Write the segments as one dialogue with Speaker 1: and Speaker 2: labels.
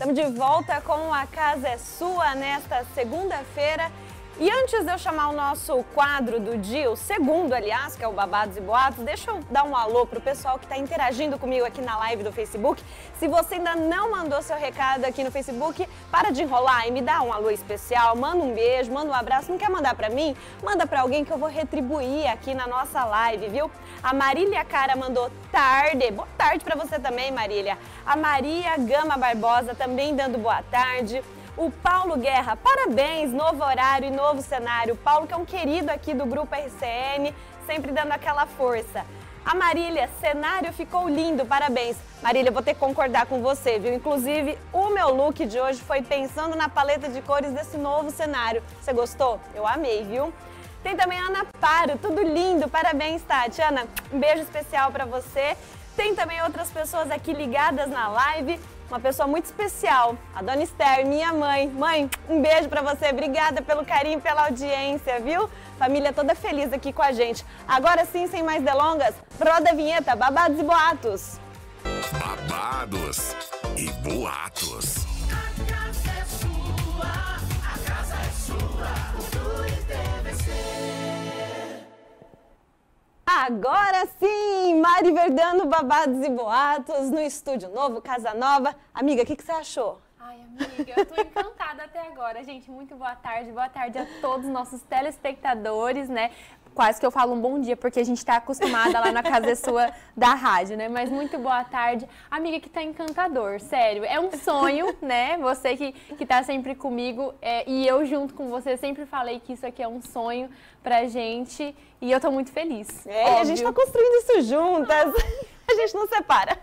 Speaker 1: Estamos de volta com A Casa é Sua nesta segunda-feira. E antes de eu chamar o nosso quadro do dia, o segundo, aliás, que é o Babados e Boatos, deixa eu dar um alô pro pessoal que está interagindo comigo aqui na live do Facebook. Se você ainda não mandou seu recado aqui no Facebook, para de enrolar e me dá um alô especial, manda um beijo, manda um abraço. Não quer mandar para mim? Manda para alguém que eu vou retribuir aqui na nossa live, viu? A Marília Cara mandou tarde. Boa tarde para você também, Marília. A Maria Gama Barbosa também dando boa tarde o Paulo Guerra. Parabéns, novo horário e novo cenário. Paulo, que é um querido aqui do Grupo RCN, sempre dando aquela força. A Marília, cenário ficou lindo, parabéns. Marília, vou ter que concordar com você, viu? Inclusive, o meu look de hoje foi pensando na paleta de cores desse novo cenário. Você gostou? Eu amei, viu? Tem também a Ana Paro, tudo lindo, parabéns, Tati. Ana, um beijo especial para você. Tem também outras pessoas aqui ligadas na live uma pessoa muito especial, a Dona Esther, minha mãe. Mãe, um beijo para você, obrigada pelo carinho, pela audiência, viu? Família toda feliz aqui com a gente. Agora sim, sem mais delongas, roda a vinheta, babados e boatos.
Speaker 2: Babados e boatos.
Speaker 1: Agora sim, Mari Verdano, Babados e Boatos, no estúdio novo, Casa Nova. Amiga, o que, que você achou?
Speaker 3: Ai, amiga, eu tô encantada até agora. Gente, muito boa tarde. Boa tarde a todos os nossos telespectadores, né? Quase que eu falo um bom dia, porque a gente está acostumada lá na casa sua da rádio, né? Mas muito boa tarde. Amiga, que tá encantador, sério. É um sonho, né? Você que, que tá sempre comigo é, e eu junto com você sempre falei que isso aqui é um sonho pra gente e eu tô muito feliz.
Speaker 1: É, óbvio. a gente tá construindo isso juntas. a gente não separa.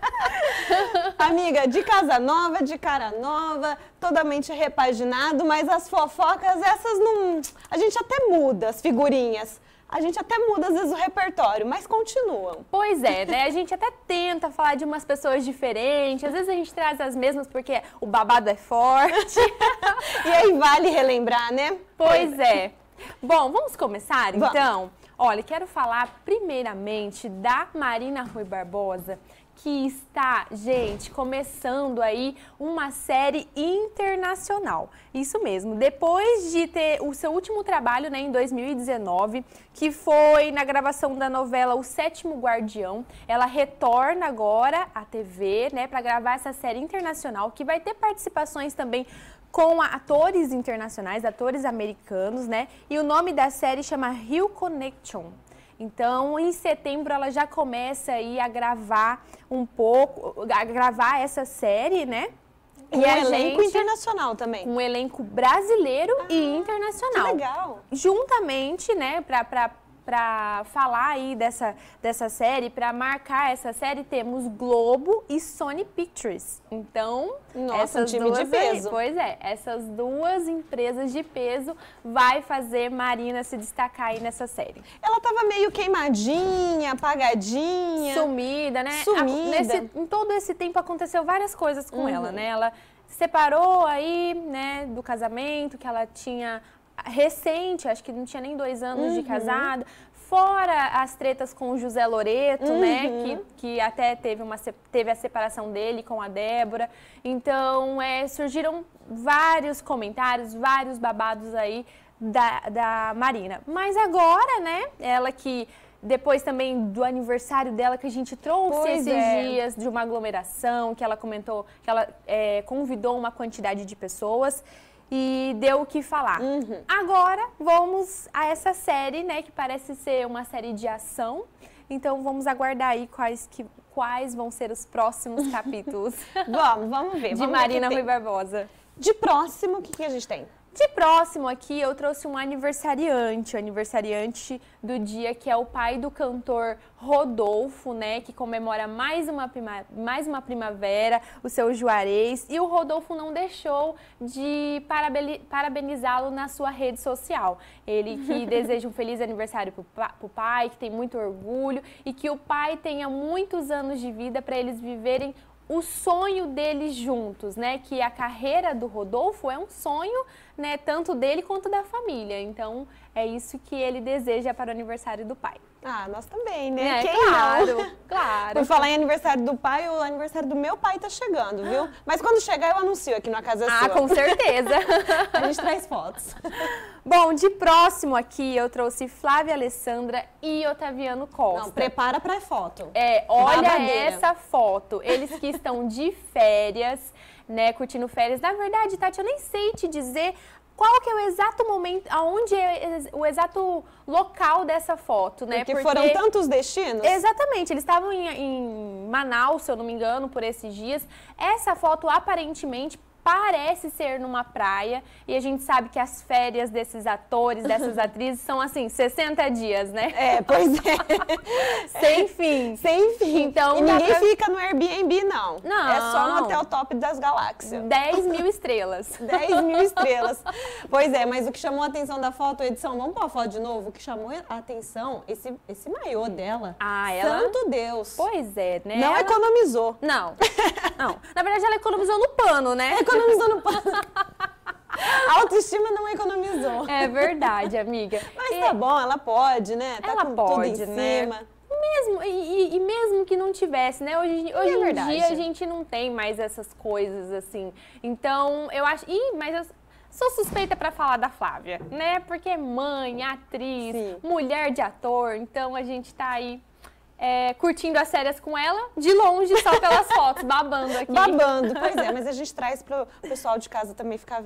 Speaker 1: Amiga, de casa nova, de cara nova, totalmente repaginado, mas as fofocas, essas não. A gente até muda as figurinhas a gente até muda às vezes o repertório, mas continuam.
Speaker 3: Pois é, né? A gente até tenta falar de umas pessoas diferentes, às vezes a gente traz as mesmas porque o babado é forte.
Speaker 1: e aí vale relembrar, né?
Speaker 3: Pois é. Bom, vamos começar vamos. então? Olha, quero falar primeiramente da Marina Rui Barbosa, que está, gente, começando aí uma série internacional. Isso mesmo. Depois de ter o seu último trabalho, né, em 2019, que foi na gravação da novela O Sétimo Guardião, ela retorna agora à TV, né, para gravar essa série internacional que vai ter participações também com atores internacionais, atores americanos, né? E o nome da série chama Rio Connection. Então, em setembro, ela já começa aí a gravar um pouco, a gravar essa série, né?
Speaker 1: E um elenco gente, internacional também.
Speaker 3: Um elenco brasileiro ah, e internacional.
Speaker 1: Que legal.
Speaker 3: Juntamente, né, para para falar aí dessa, dessa série, para marcar essa série, temos Globo e Sony Pictures. Então,
Speaker 1: Nossa, essas um time duas, de peso.
Speaker 3: Pois é, essas duas empresas de peso vai fazer Marina se destacar aí nessa série.
Speaker 1: Ela tava meio queimadinha, apagadinha,
Speaker 3: sumida, né?
Speaker 1: Sumida.
Speaker 3: Nesse, em todo esse tempo aconteceu várias coisas com uhum. ela, né? Ela separou aí, né, do casamento, que ela tinha recente, acho que não tinha nem dois anos uhum. de casada. Fora as tretas com o José Loreto, né, uhum. né? Que, que até teve, uma, teve a separação dele com a Débora. Então, é, surgiram vários comentários, vários babados aí da, da Marina. Mas agora, né, ela que depois também do aniversário dela que a gente trouxe pois esses é. dias de uma aglomeração, que ela comentou, que ela é, convidou uma quantidade de pessoas e deu o que falar. Uhum. Agora vamos a essa série, né, que parece ser uma série de ação. Então vamos aguardar aí quais, que, quais vão ser os próximos capítulos.
Speaker 1: vamos, vamos ver.
Speaker 3: De
Speaker 1: vamos
Speaker 3: Marina Rui Barbosa.
Speaker 1: De próximo, o que, que a gente tem?
Speaker 3: De próximo aqui eu trouxe um aniversariante, o aniversariante do dia que é o pai do cantor Rodolfo, né, que comemora mais uma, prima, mais uma primavera, o seu Juarez, e o Rodolfo não deixou de parabenizá-lo na sua rede social. Ele que deseja um feliz aniversário para o pai, que tem muito orgulho e que o pai tenha muitos anos de vida para eles viverem o sonho deles juntos, né? Que a carreira do Rodolfo é um sonho né, tanto dele quanto da família. Então, é isso que ele deseja para o aniversário do pai.
Speaker 1: Ah, nós também, né?
Speaker 3: É,
Speaker 1: Quem
Speaker 3: claro,
Speaker 1: não?
Speaker 3: claro.
Speaker 1: Por falar em aniversário do pai, o aniversário do meu pai tá chegando, viu? Mas quando chegar, eu anuncio aqui na Casa
Speaker 3: Ah,
Speaker 1: Sua.
Speaker 3: com certeza.
Speaker 1: A gente traz fotos.
Speaker 3: Bom, de próximo aqui eu trouxe Flávia Alessandra e Otaviano Costa.
Speaker 1: Não, prepara pra foto.
Speaker 3: É, olha
Speaker 1: Babadeira.
Speaker 3: essa foto. Eles que estão de férias, né, curtindo férias. Na verdade, Tati, eu nem sei te dizer qual que é o exato momento, aonde é o exato local dessa foto, né?
Speaker 1: Porque, foram tantos destinos.
Speaker 3: Exatamente, eles estavam em, em Manaus, se eu não me engano, por esses dias. Essa foto aparentemente parece ser numa praia e a gente sabe que as férias desses atores, dessas atrizes são assim, 60 dias, né?
Speaker 1: É, pois é.
Speaker 3: Sem fim.
Speaker 1: Sem fim.
Speaker 3: Então,
Speaker 1: e ninguém
Speaker 3: pra-
Speaker 1: fica no Airbnb, não.
Speaker 3: Não.
Speaker 1: É só no Hotel Top das Galáxias.
Speaker 3: 10 mil estrelas.
Speaker 1: 10 mil estrelas. Pois é, mas o que chamou a atenção da foto, edição, vamos pôr a foto de novo? O que chamou a atenção, esse, esse maiô dela.
Speaker 3: Ah, ela-
Speaker 1: Santo Deus.
Speaker 3: Pois é, né?
Speaker 1: Não
Speaker 3: Ela-
Speaker 1: economizou.
Speaker 3: Não, não. Na verdade, ela economizou no pano, né?
Speaker 1: Economizou no pano. A autoestima não economizou.
Speaker 3: É verdade, amiga.
Speaker 1: Mas tá bom, ela pode, né? Tá
Speaker 3: Ela
Speaker 1: com
Speaker 3: pode, né?
Speaker 1: cima.
Speaker 3: Mesmo, e, e- mesmo que não tivesse, né? Hoje, hoje em
Speaker 1: verdade.
Speaker 3: dia a gente não tem mais essas coisas assim. Então, eu acho. Ih, mas eu sou suspeita pra falar da Flávia, né? Porque é mãe, atriz,
Speaker 1: Sim.
Speaker 3: mulher de ator. Então a gente tá aí. É, curtindo as férias com ela, de longe, só pelas fotos, babando aqui.
Speaker 1: Babando, pois é, mas a gente traz pro pessoal de casa também ficar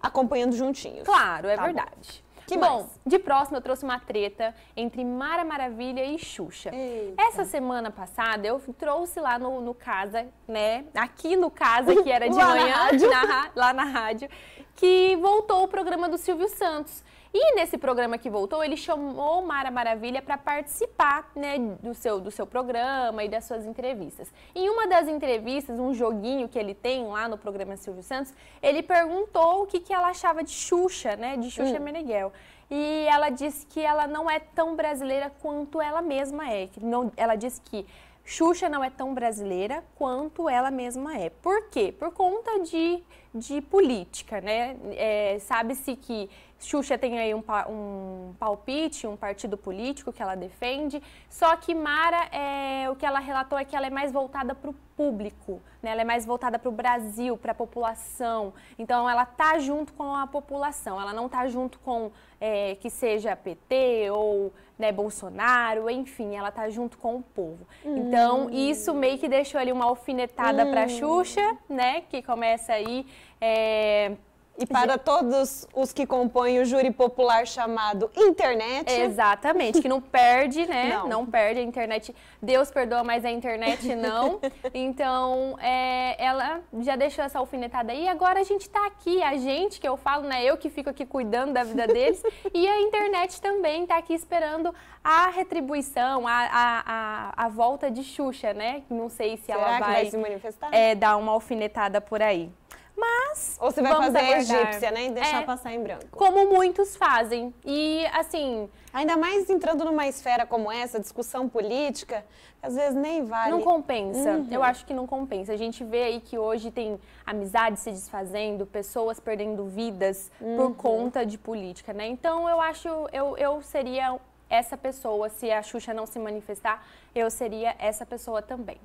Speaker 1: acompanhando juntinhos.
Speaker 3: Claro, é
Speaker 1: Tá bom.
Speaker 3: verdade.
Speaker 1: Que
Speaker 3: bom,
Speaker 1: mais?
Speaker 3: de próximo eu trouxe uma treta entre Mara Maravilha e Xuxa.
Speaker 1: Eita.
Speaker 3: Essa semana passada eu trouxe lá no, no Casa, né? Aqui no Casa, que era de manhã, na lá na rádio, que voltou o programa do Silvio Santos. E nesse programa que voltou, ele chamou Mara Maravilha para participar né, do, seu, do seu programa e das suas entrevistas. Em uma das entrevistas, um joguinho que ele tem lá no programa Silvio Santos, ele perguntou o que, que ela achava de Xuxa, né? De Xuxa Meneghel. E ela disse que ela não é tão brasileira quanto ela mesma é. Que não, ela disse que Xuxa não é tão brasileira quanto ela mesma é. Por quê? Por conta de, de política, né? É, Sabe-se que Xuxa tem aí um, um palpite, um partido político que ela defende, só que Mara, é, o que ela relatou é que ela é mais voltada para o público, né? ela é mais voltada para o Brasil, para a população. Então, ela tá junto com a população, ela não tá junto com é, que seja PT ou né, Bolsonaro, enfim, ela tá junto com o povo. Então, isso meio que deixou ali uma alfinetada para Xuxa, né? Que começa aí. é,
Speaker 1: E para todos os que compõem o júri popular chamado internet.
Speaker 3: Exatamente, que não perde, né?
Speaker 1: Não.
Speaker 3: Não. perde a internet. Deus perdoa, mas a internet não. Então, é, ela já deixou essa alfinetada aí. Agora a gente tá aqui, a gente que eu falo, né? Eu que fico aqui cuidando da vida deles. e a internet também tá aqui esperando a retribuição, a, a, a, a volta de Xuxa, né? Não sei se
Speaker 1: Será
Speaker 3: ela
Speaker 1: vai
Speaker 3: vai,
Speaker 1: se manifestar?
Speaker 3: é, dar uma alfinetada por aí. Mas.
Speaker 1: Ou você vai fazer
Speaker 3: aguardar.
Speaker 1: egípcia, né? E deixar
Speaker 3: É.
Speaker 1: passar em branco.
Speaker 3: Como muitos fazem. E, assim,
Speaker 1: Ainda mais entrando numa esfera como essa, discussão política, às vezes nem vale.
Speaker 3: Não compensa.
Speaker 1: Uhum.
Speaker 3: Eu acho que não compensa. A gente vê aí que hoje tem amizades se desfazendo, pessoas perdendo vidas
Speaker 1: Uhum.
Speaker 3: por conta de política, né? Então eu acho, eu, eu seria essa pessoa, se a Xuxa não se manifestar, eu seria essa pessoa também.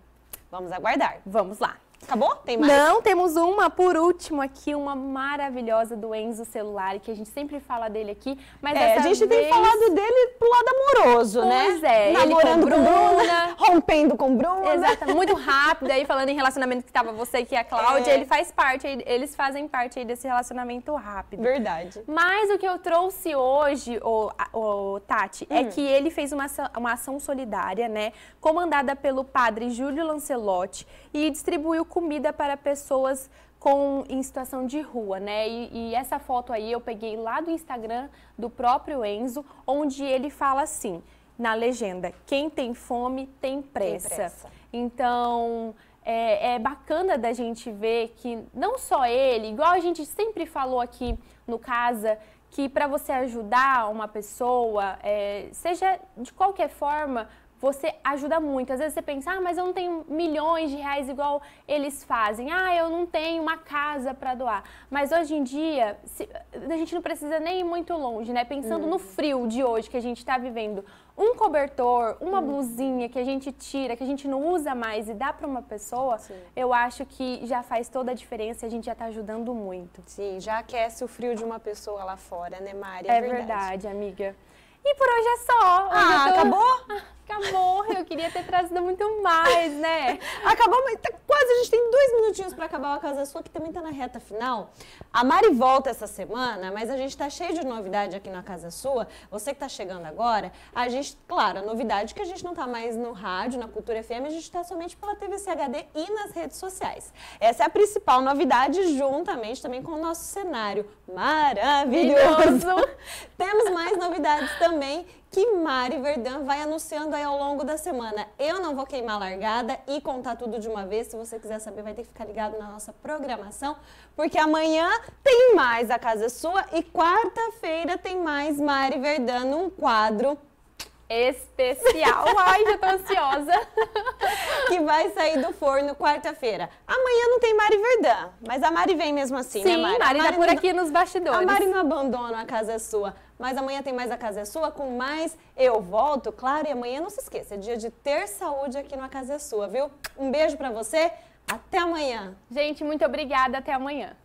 Speaker 1: Vamos aguardar.
Speaker 3: Vamos lá.
Speaker 1: Acabou? Tem mais?
Speaker 3: Não, temos uma por último aqui, uma maravilhosa do Enzo Celular, que a gente sempre fala dele aqui, mas
Speaker 1: É, a gente
Speaker 3: vez...
Speaker 1: tem falado dele pro lado amoroso, né?
Speaker 3: Pois é,
Speaker 1: Namorando
Speaker 3: com
Speaker 1: com Bruna, rompendo com Bruna.
Speaker 3: Exato, muito rápido. Aí falando em relacionamento que tava você aqui e a Cláudia,
Speaker 1: É.
Speaker 3: ele faz parte, eles fazem parte aí desse relacionamento rápido.
Speaker 1: Verdade.
Speaker 3: Mas o que eu trouxe hoje, o, o Tati, é
Speaker 1: Hum.
Speaker 3: que ele fez uma ação, uma ação solidária, né? Comandada pelo padre Júlio Lancelotti e distribuiu comida para pessoas com, em situação de rua, né? E, e essa foto aí eu peguei lá do Instagram do próprio Enzo, onde ele fala assim, na legenda, quem tem fome tem pressa.
Speaker 1: pressa.
Speaker 3: Então, é, é bacana da gente ver que não só ele, igual a gente sempre falou aqui no Casa, que para você ajudar uma pessoa, é, seja de qualquer forma, você ajuda muito. Às vezes você pensa, ah, mas eu não tenho milhões de reais igual eles fazem. Ah, eu não tenho uma casa para doar. Mas hoje em dia, se, a gente não precisa nem ir muito longe, né? Pensando no frio de hoje que a gente está vivendo, um cobertor, uma blusinha que a gente tira, que a gente não usa mais e dá para uma pessoa,
Speaker 1: Sim.
Speaker 3: eu acho que já faz toda a diferença e a gente já está ajudando muito.
Speaker 1: Sim, já aquece o frio de uma pessoa lá fora, né, Mari?
Speaker 3: É, verdade. amiga. E por hoje é só. Hoje
Speaker 1: Ah,
Speaker 3: tô-
Speaker 1: acabou?
Speaker 3: Acabou. Eu queria ter trazido muito mais, né?
Speaker 1: Acabou, mas tá quase, a gente tem dois minutinhos para acabar a Casa Sua, que também tá na reta final. A Mari volta essa semana, mas a gente tá cheio de novidade aqui na Casa Sua. Você que tá chegando agora, a gente, claro, a novidade é que a gente não tá mais no rádio, na Cultura FM, a gente tá somente pela TVC HD e nas redes sociais. Essa é a principal novidade, juntamente também com o nosso cenário.
Speaker 3: Maravilhoso.
Speaker 1: Temos mais novidades também que Mari Verdun vai anunciando aí ao longo da semana. Eu não vou queimar a largada e contar tudo de uma vez. Se você quiser saber, vai ter que ficar ligado na nossa programação, porque amanhã tem mais A Casa é Sua e quarta-feira tem mais Mari Verdun num quadro
Speaker 3: Especial. Ai, já tô ansiosa.
Speaker 1: que vai sair do forno quarta-feira. Amanhã não tem Mari Verdun, mas a Mari vem mesmo assim,
Speaker 3: Sim,
Speaker 1: né, Mari?
Speaker 3: Mari,
Speaker 1: A
Speaker 3: tá por
Speaker 1: não-
Speaker 3: aqui nos bastidores.
Speaker 1: A Mari não abandona a casa é sua. Mas amanhã tem mais a casa é sua com mais eu volto, claro. E amanhã não se esqueça, é dia de ter saúde aqui no A Casa é Sua, viu? Um beijo pra você. Até amanhã.
Speaker 3: Gente, muito obrigada. Até amanhã.